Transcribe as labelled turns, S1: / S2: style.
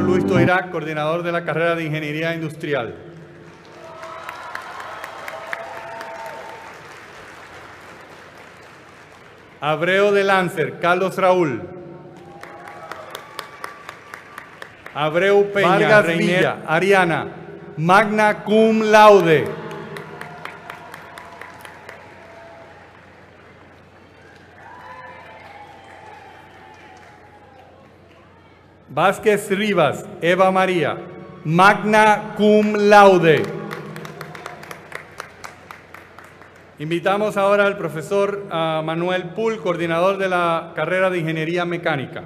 S1: Luis Toirac, coordinador de la carrera de Ingeniería Industrial. Abreu de Lancer, Carlos Raúl. Abreu Peña,
S2: Vargas Villa.
S1: Ariana, magna cum laude. Vázquez Rivas, Eva María, magna cum laude. Invitamos ahora al profesor Manuel Pool, coordinador de la carrera de Ingeniería Mecánica.